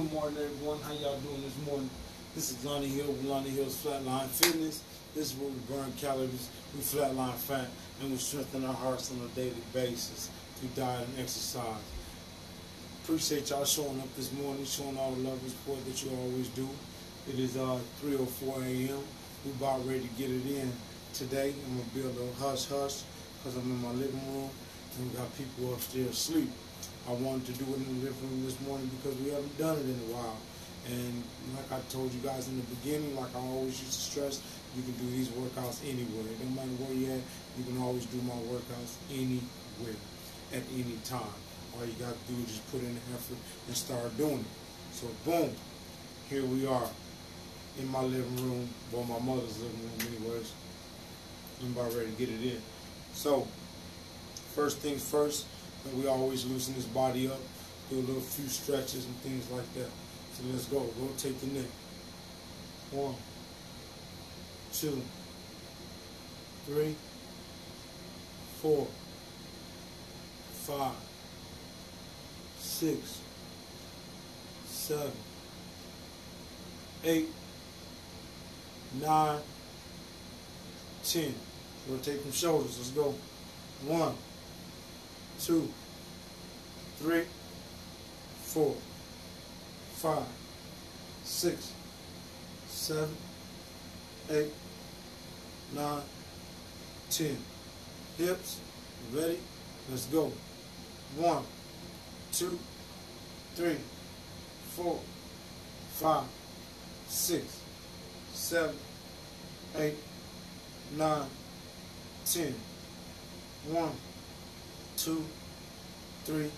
Good morning, everyone. How y'all doing this morning? This is Lonnie Hill with Lonnie Hill's Flatline Fitness. This is where we burn calories, we flatline fat, and we strengthen our hearts on a daily basis through diet and exercise. Appreciate y'all showing up this morning, showing all the love and support that you always do. It is uh, 3.04 a.m. We about ready to get it in today. I'm going to build a hush hush because I'm in my living room and we got people upstairs asleep. I wanted to do it in the living room this morning because we haven't done it in a while. And like I told you guys in the beginning, like I always used to stress, you can do these workouts anywhere. No matter where you're at, you can always do my workouts anywhere, at any time. All you got to do is just put in the effort and start doing it. So boom, here we are in my living room, well my mother's living room anyways. I'm about ready to get it in. So, first things first, we always loosen this body up, do a little few stretches and things like that. So let's go. Rotate the neck. One, two, three, four, five, six, seven, eight, nine, ten. Rotate them shoulders. Let's go. One, two, three, four, five, six, seven, eight, nine, ten. Hips, ready? Let's go. One, two, three, four, five, six, seven, eight, nine, ten. One, two, three,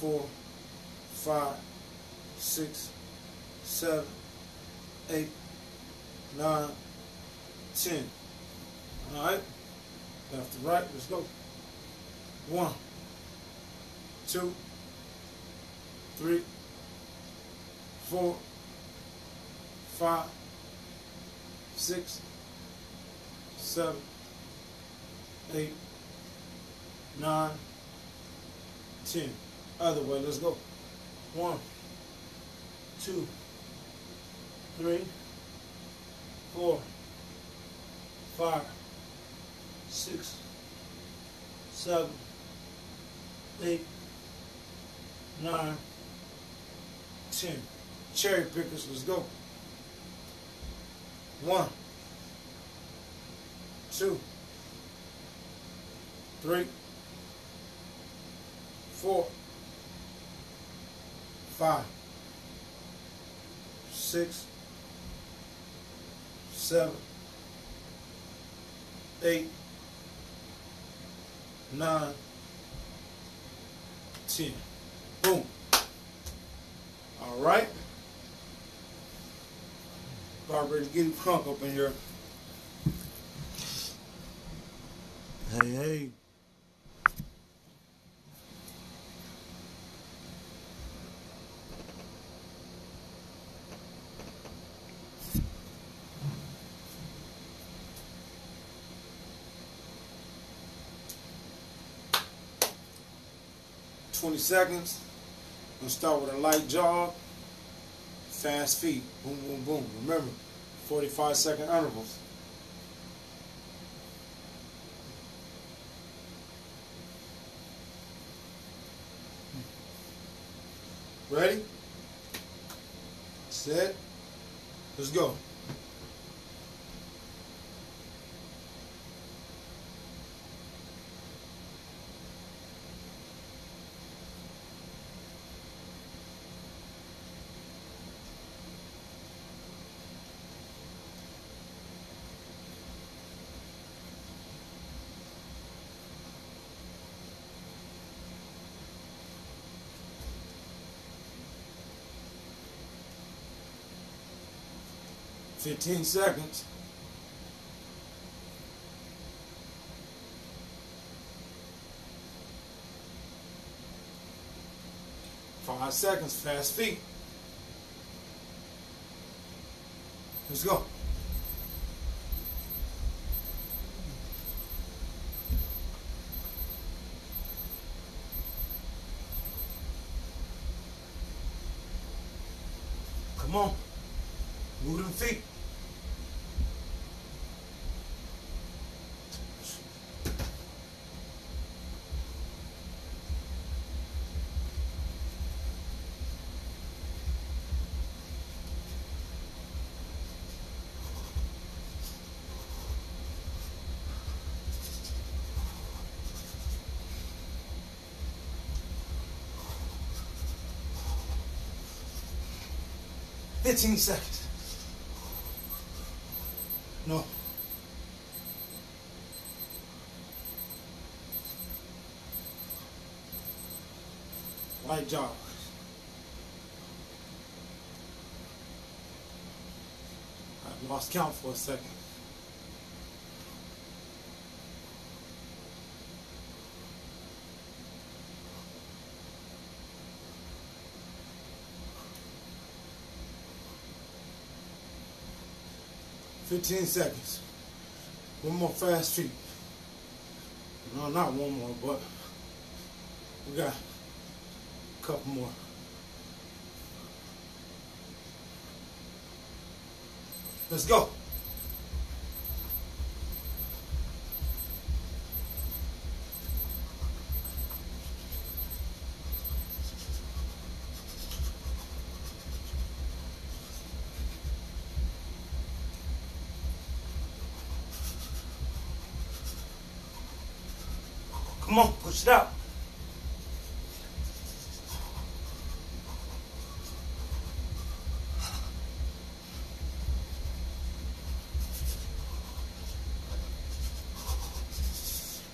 four, five, six, seven, eight, nine, ten. All right. Left to right. Let's go. One, two, three, four, five, six, seven, eight, nine, ten. Other way, let's go. One, two, three, four, five, six, seven, eight, nine, ten. Cherry pickers, let's go. One, two, three, four, five, six, seven, eight, nine, ten. Boom. All right. Barbara's getting crunk up in here. Hey, hey. Twenty seconds. I'm Gonna start with a light jog, fast feet. Boom, boom, boom. Remember, 45 second intervals. Ready? Set. Let's go. Fifteen seconds. Five seconds, fast feet. Let's go. Come on. 15 seconds. No. Right jog. I lost count for a second. Fifteen seconds. One more fast feet. No, not one more, but we got a couple more. Let's go. Ah.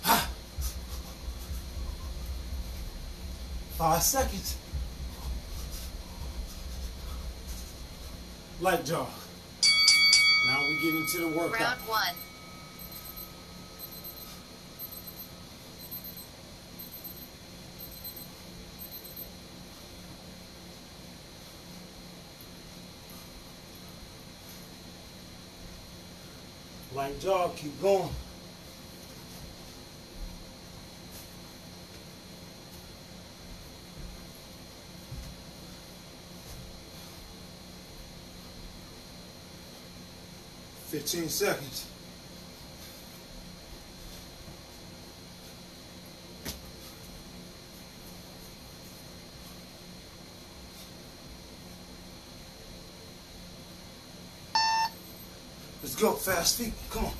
Five seconds. Light jog. Now we get into the workout. Round one. Light jog, keep going. Fifteen seconds. Let's go, fast feet. Come on.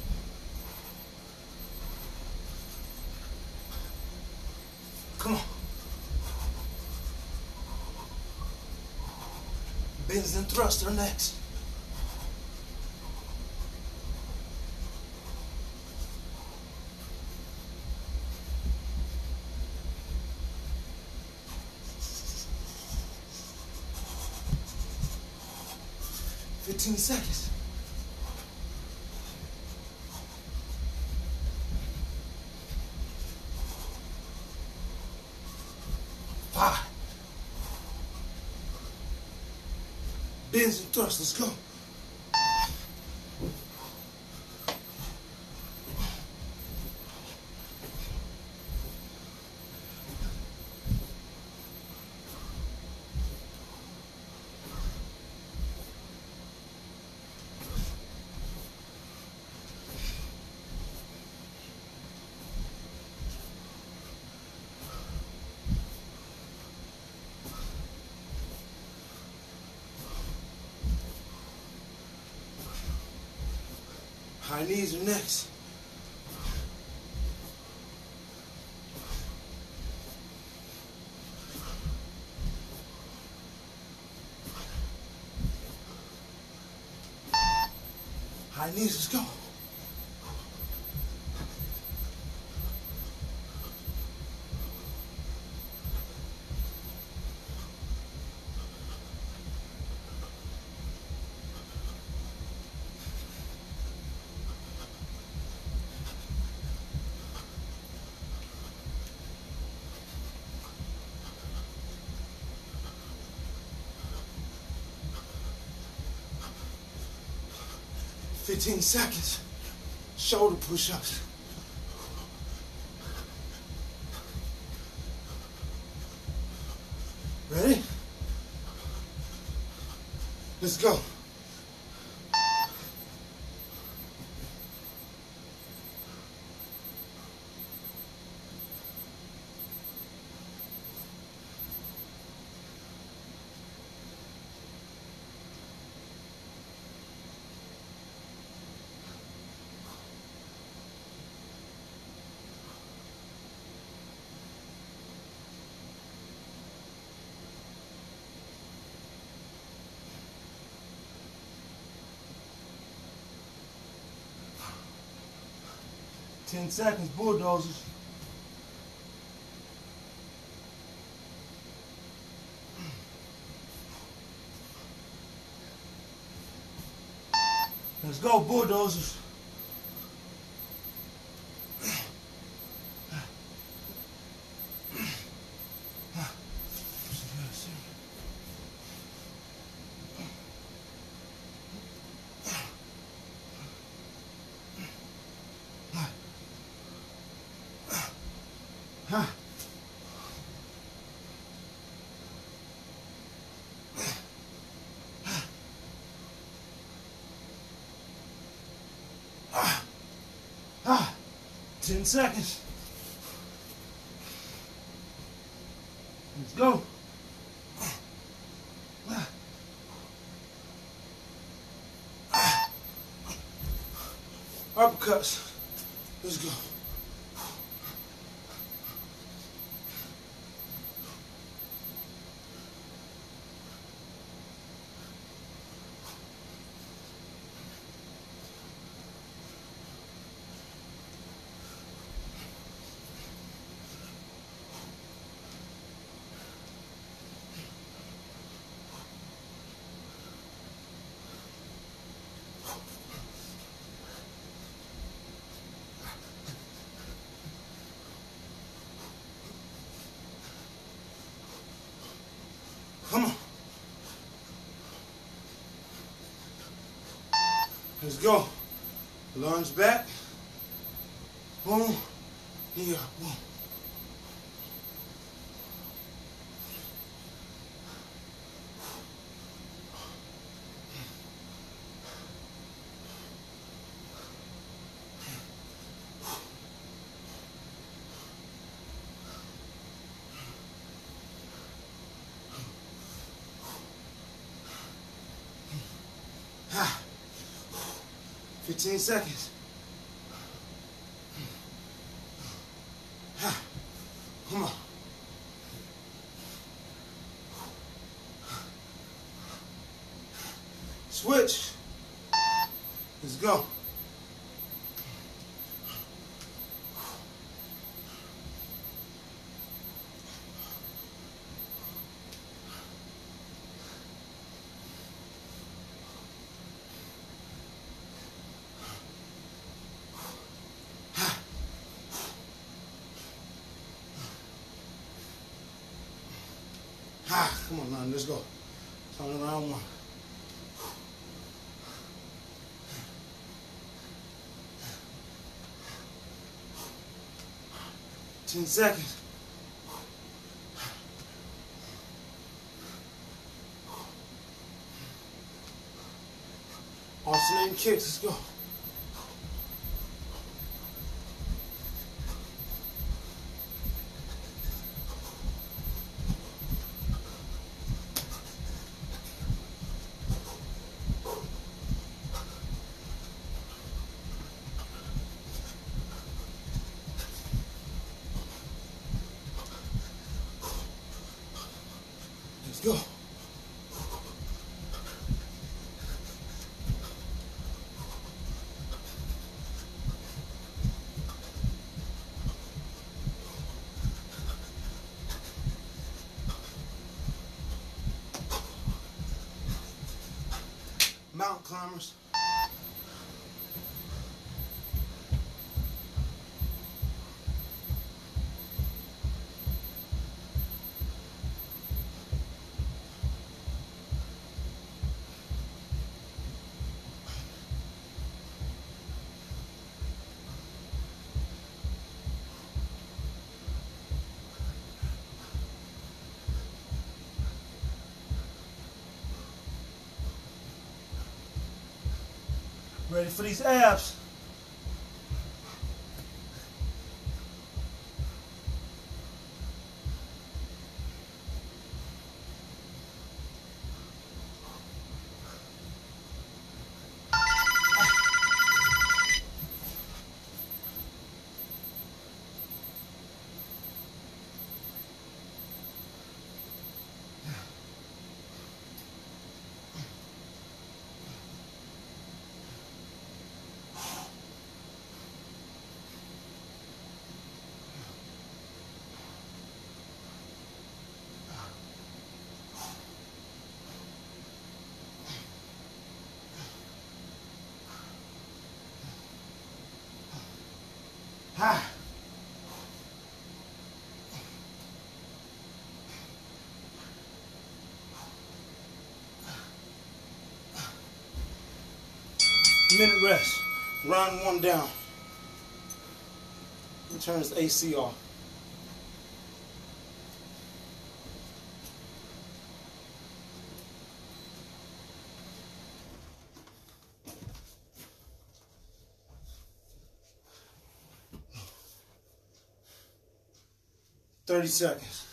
Come on. Bends and thrusts are next. Fifteen seconds. Five. Thrusts. Let's go. High knees are next. High knees, let's go. Fifteen seconds. Shoulder push-ups. Ready? Let's go. Ten seconds, bulldozers. Let's go, bulldozers. 15 seconds. Let's go. Uppercuts. Let's go. Let's go. Lunge back. Boom. Knee. Boom. 15 seconds. Ah. Come on. Switch. Let's go. Ah, come on, man. Let's go. Turn around one. Ten seconds. Alternating kicks. Let's go. Let's go. Mountain climbers. For these abs? Ha! Minute rest. Round one down. Turns AC off. Thirty seconds.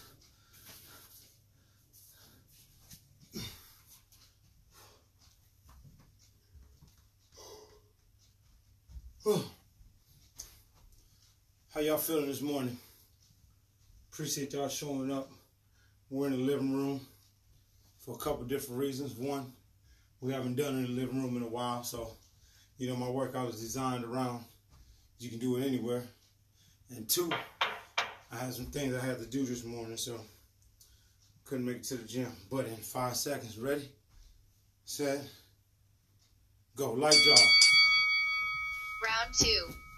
How y'all feeling this morning? Appreciate y'all showing up. We're in the living room for a couple different reasons. One, we haven't done in the living room in a while, so you know my workout is designed around you can do it anywhere. And two, I had some things I had to do this morning, so couldn't make it to the gym. But in five seconds, ready, set, go. Light job. Round two.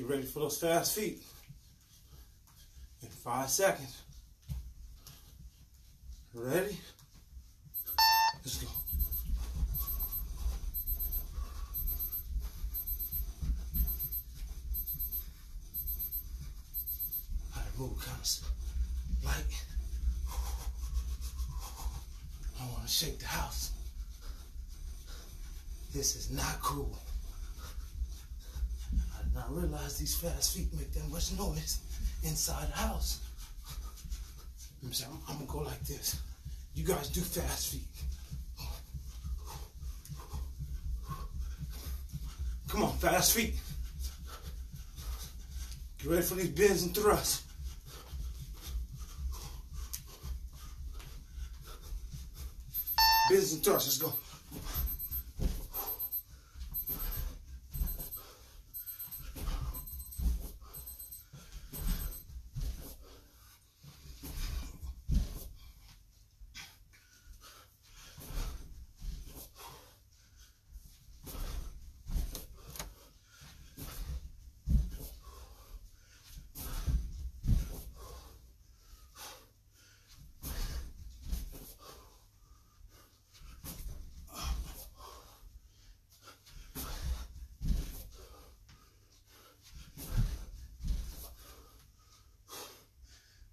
Get ready for those fast feet. In five seconds. Ready? Let's go. I move kind of light. I want to shake the house. This is not cool. I realize these fast feet make that much noise inside the house. I'm, saying, I'm gonna go like this. You guys do fast feet. Come on, fast feet. Get ready for these bends and thrusts. Bends and thrusts, let's go.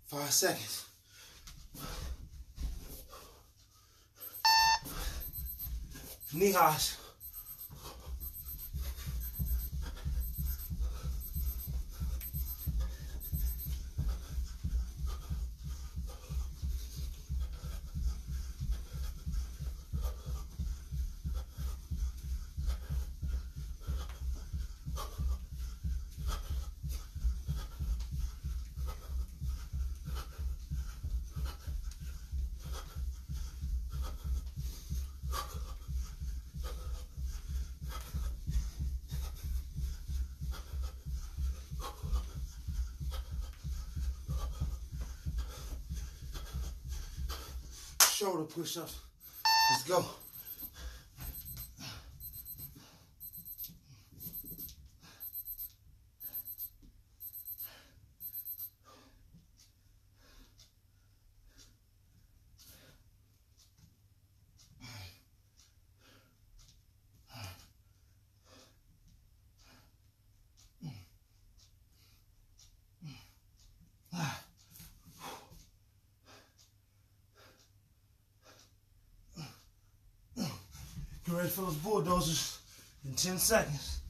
Five seconds. Knee highs. Shoulder push ups. Let's go. For those bulldozers in 10 seconds.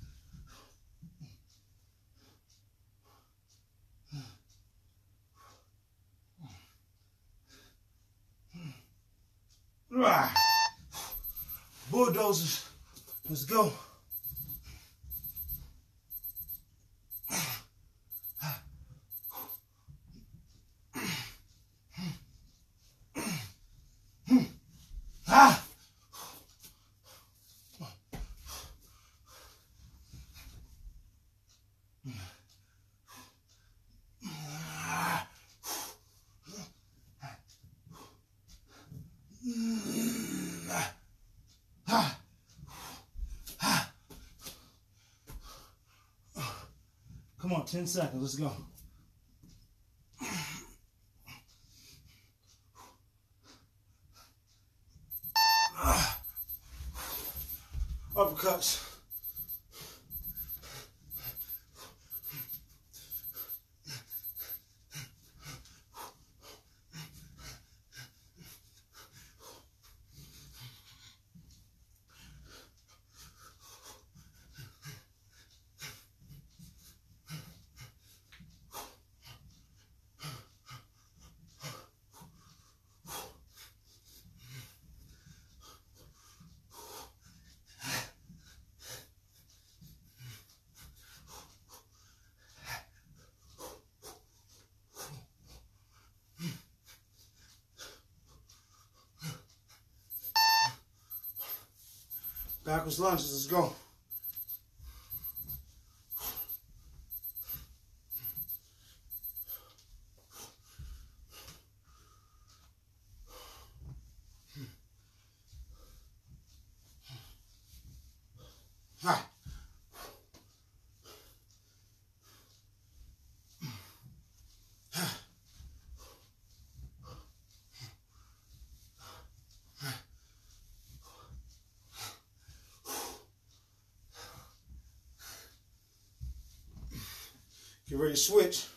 Right. Bulldozers. Let's go. Ah! Come on, 10 seconds. Let's go. Uppercuts. Backwards lunges. Let's go. Get ready to switch.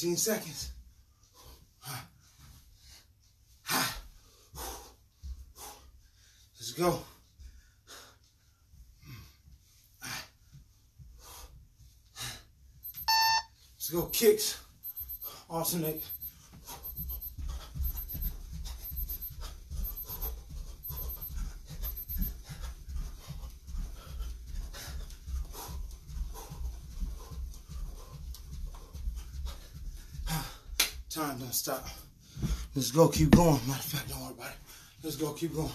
15 seconds. Let's go. Let's go kicks. Alternate. Time don't stop. Let's go, keep going. Matter of fact, don't worry about it. Let's go, keep going.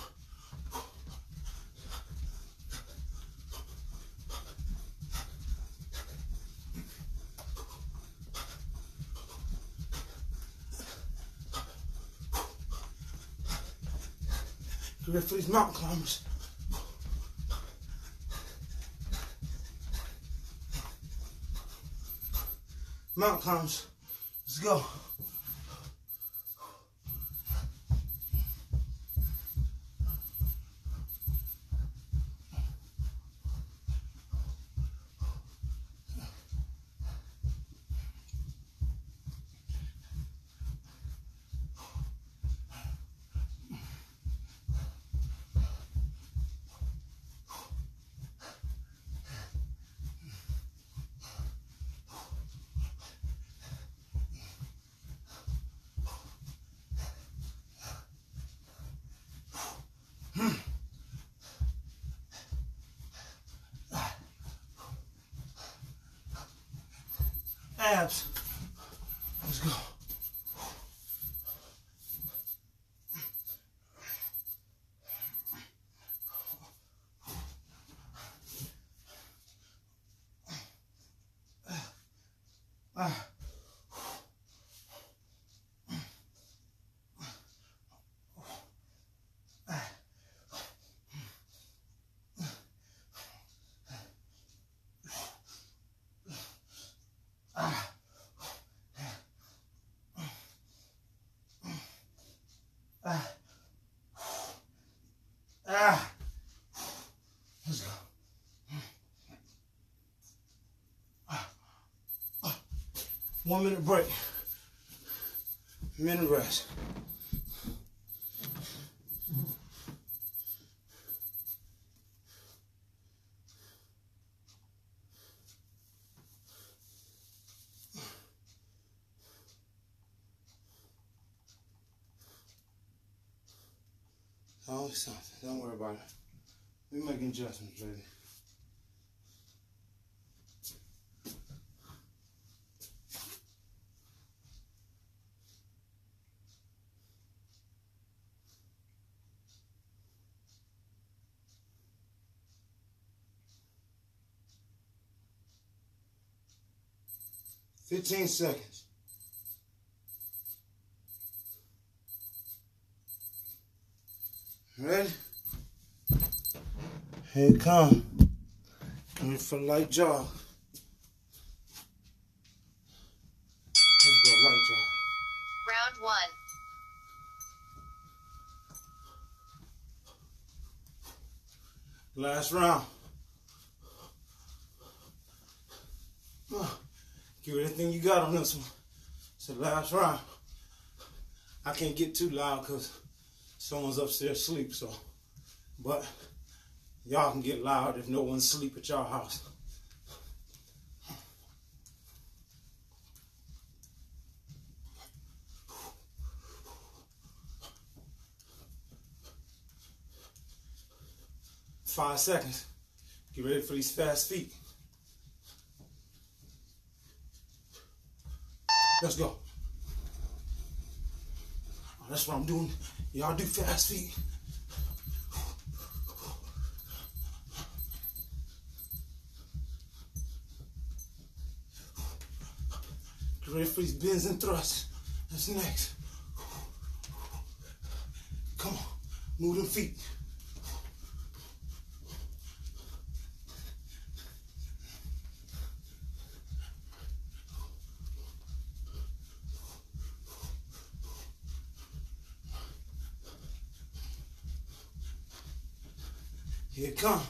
Get ready for these mountain climbers. Mountain climbers. Let's go. Ah. Ah. Let's go. One minute break. Minute rest. Oh, something. Don't worry about it. We making adjustments, baby. Fifteen seconds. Ready? Here it come. Coming for light jog. Let's go, light jog. Round 1. Last round. Give everything you got on this one. It's the last round. I can't get too loud because someone's upstairs asleep, so. But y'all can get loud if no one's asleep at y'all house. Five seconds. Get ready for these fast feet. Let's go. Oh, that's what I'm doing. Y'all do fast feet. Ready for these bends and thrusts. That's next. Come on. Move them feet. Here it come.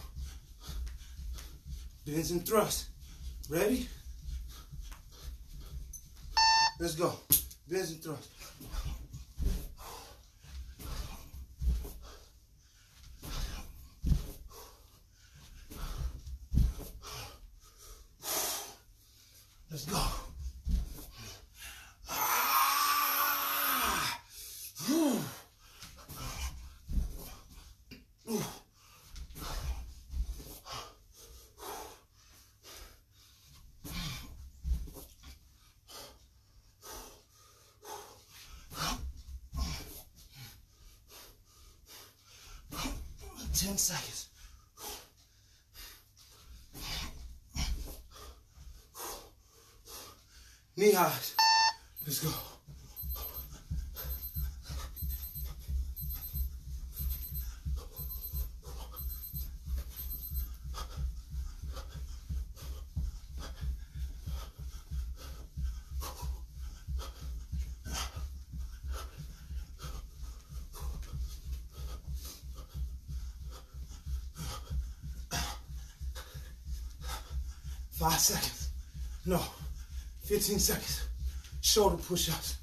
Bends and thrusts. Ready? Let's go. Bends and thrusts. Let's go. Ah! Whew. Ten seconds. Knee highs. Let's go. Five seconds. No. 15 seconds. Shoulder push ups.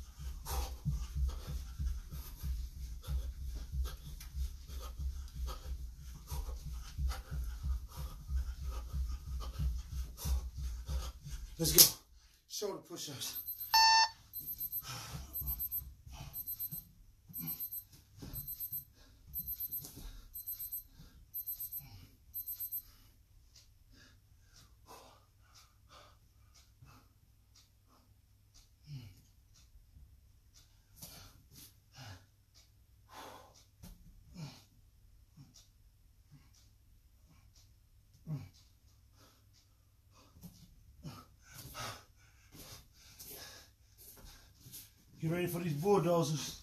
Let's go. Shoulder push ups. For these bulldozers.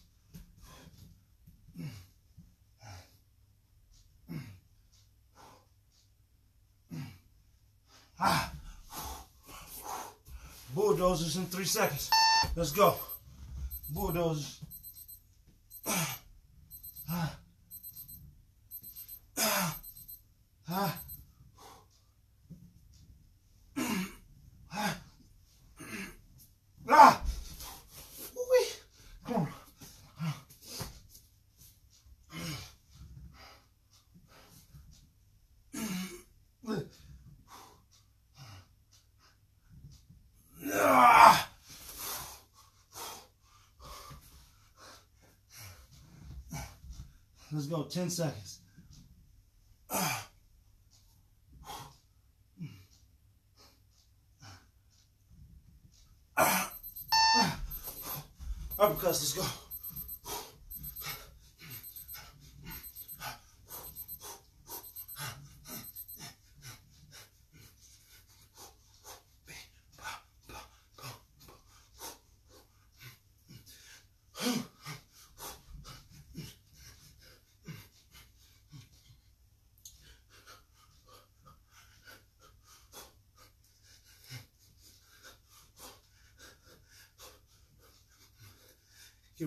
Ah. Bulldozers in three seconds. Let's go. Bulldozers. Ah. Ah. Ah. Ah! Woo-wee. Come on. Ah! Let's go. 10 seconds. Uppercuts, let's go.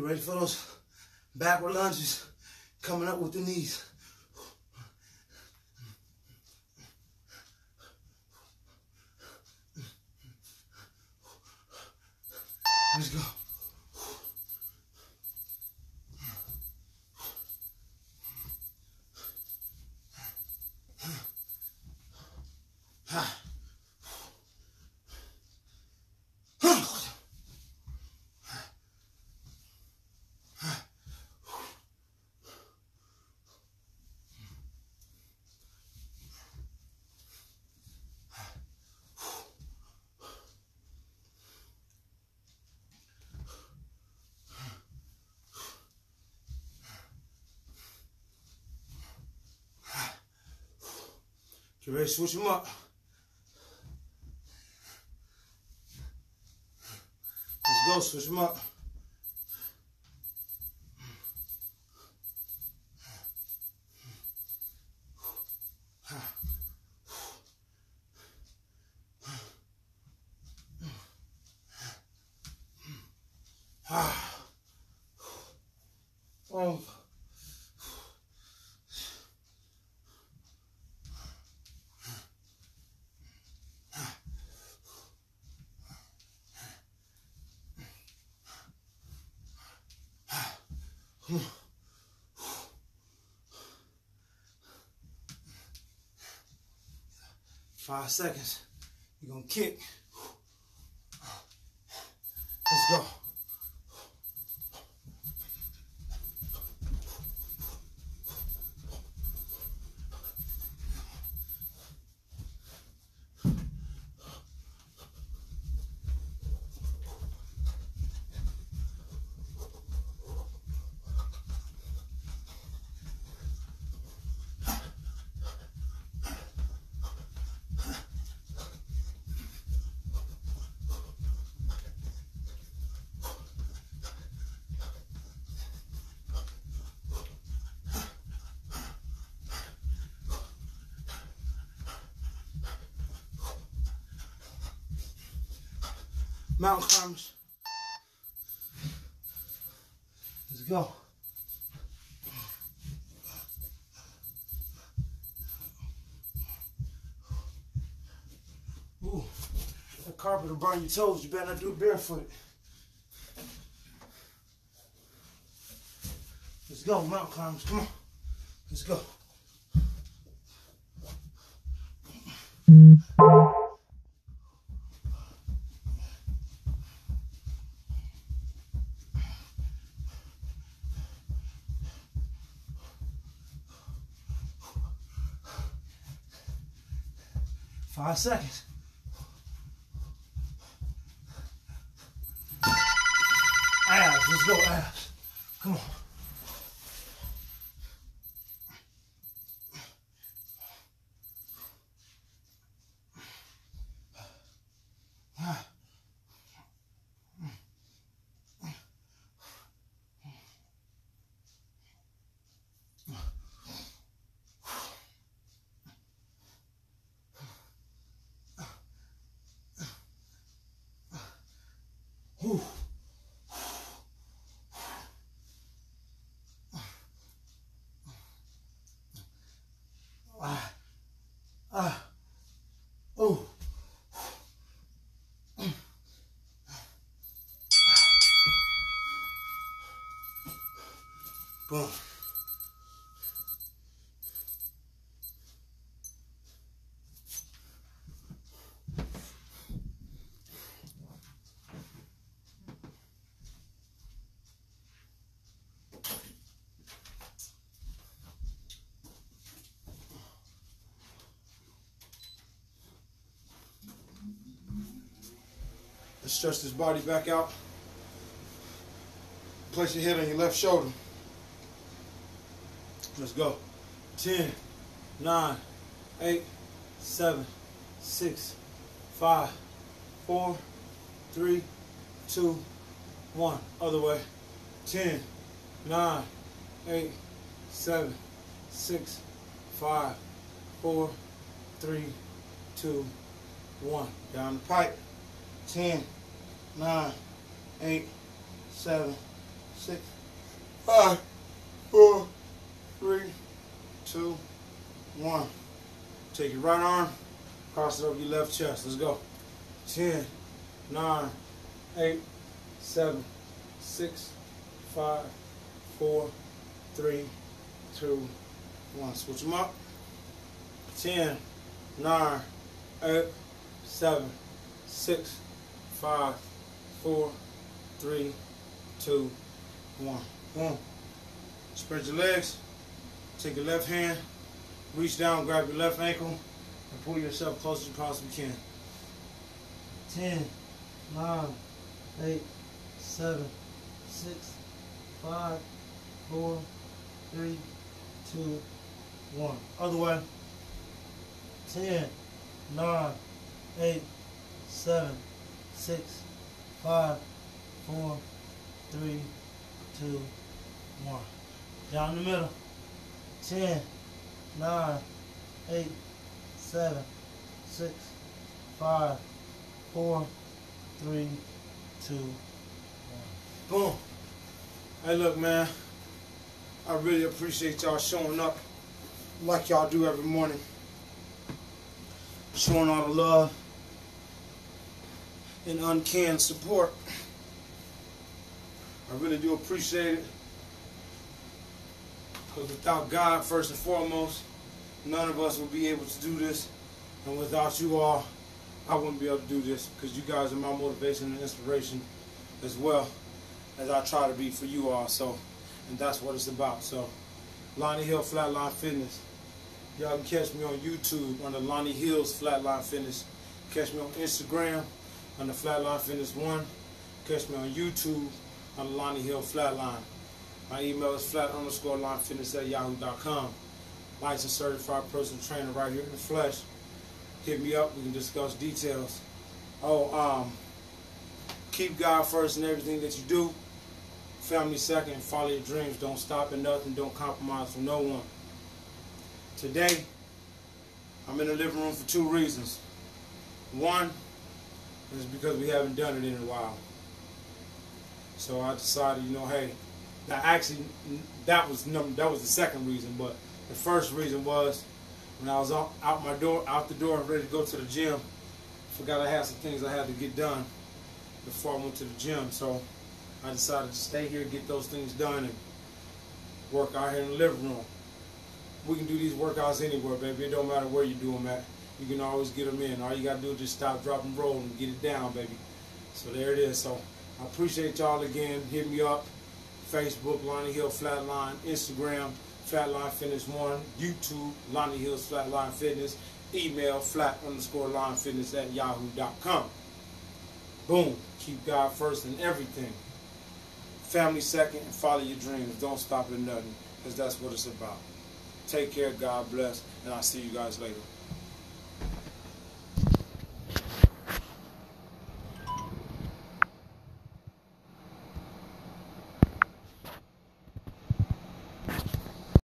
Ready for those backward lunges coming up with the knees. Let's go. Ready switch them up. Let's go, switch them up. Oh. Five seconds. You're gonna kick. Let's go. Mountain. Let's go. Ooh, that carpet will burn your toes. You better not do barefoot. Let's go, mountain climbers. Come on. Let's go. Five seconds. Abs, let's go, abs. Come on. Boom. Let's stretch this body back out. Place your head on your left shoulder. Let's go. 10, 9, 8, 7, 6, 5, 4, 3, 2, 1. Other way. 10, 9, 8, 7, 6, 5, 4, 3, 2, 1. Down the pipe. 10, 9, 8, 7, 6, 5, 4, 3, 2, 1. Take your right arm, cross it over your left chest. Let's go. 10, 9, 8, 7, 6, 5, 4, 3, 2, 1. Switch them up. 10, 9, 8, 7, 6, 5, 4, 3, 2, 1. Boom. Spread your legs. Take your left hand, reach down, grab your left ankle, and pull yourself close as you possibly can. 10, 9, 8, 7, 6, 5, 4, 3, 2, 1. Other way. 10, 9, 8, 7, 6, 5, 4, 3, 2, 1. Down the middle. 10, 9, 8, 7, 6, 5, 4, 3, 2, 1. Boom. Hey, look, man. I really appreciate y'all showing up like y'all do every morning. Showing all the love and uncanned support. I really do appreciate it. Because without God, first and foremost, none of us would be able to do this. And without you all, I wouldn't be able to do this because you guys are my motivation and inspiration as well as I try to be for you all. So, and that's what it's about. So, Lonnie Hill Flatline Fitness. Y'all can catch me on YouTube under Lonnie Hill's Flatline Fitness. Catch me on Instagram under Flatline Fitness 1. Catch me on YouTube under Lonnie Hill Flatline. My email is flat underscore line fitness at yahoo.com. Licensed certified personal trainer right here in the flesh. Hit me up. We can discuss details. Oh, um, keep God first in everything that you do. Family second. Follow your dreams. Don't stop at nothing. Don't compromise for no one. Today, I'm in the living room for two reasons. One is because we haven't done it in a while. So I decided, you know, hey, now, actually, that was number, that was the second reason, but the first reason was when I was out, out my door, out the door, ready to go to the gym. Forgot I had some things I had to get done before I went to the gym, so I decided to stay here, get those things done, and work out here in the living room. We can do these workouts anywhere, baby. It don't matter where you do them at. You can always get them in. All you gotta do is just stop, drop, and roll, and get it down, baby. So there it is. So I appreciate y'all again. Hit me up. Facebook, Lonnie Hill Flatline, Instagram, Flatline Fitness One, YouTube, Lonnie Hill's Flatline Fitness, email flat underscore line fitness at yahoo.com. Boom. Keep God first in everything. Family second and follow your dreams. Don't stop at nothing because that's what it's about. Take care. God bless. And I'll see you guys later.